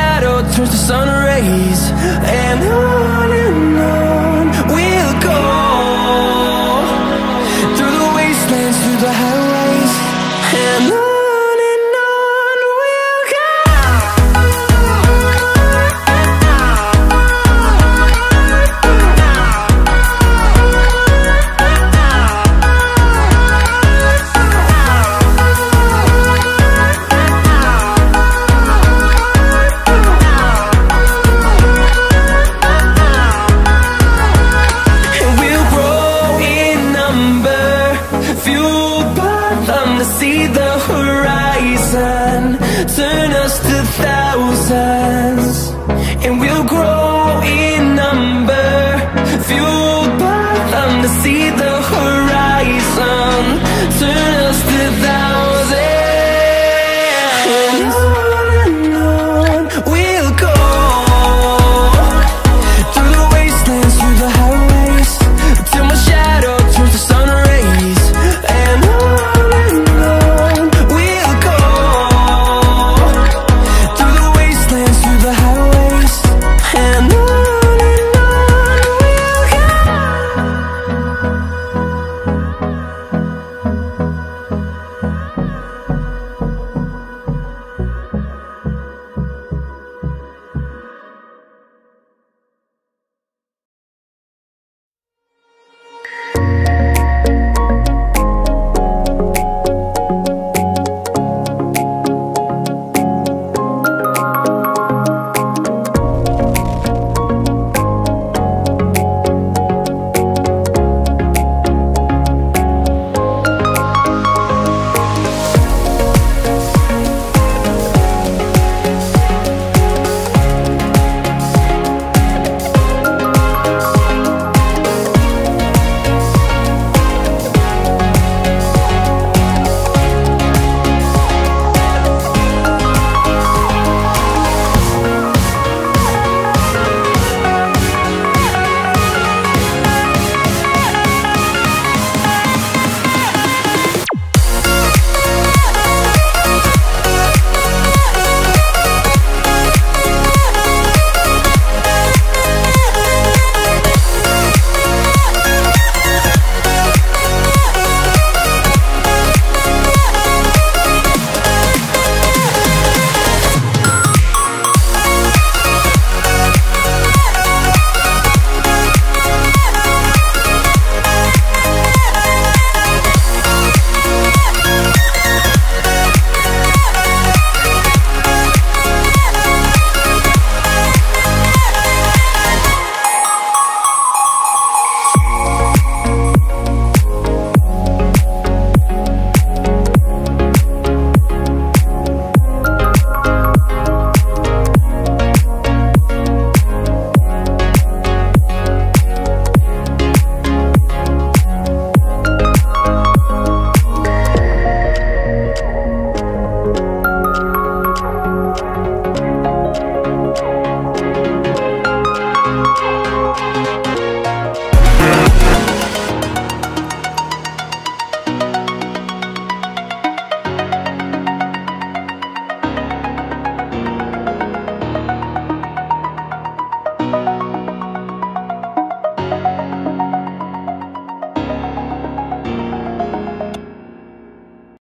shadow turns to sun rays And on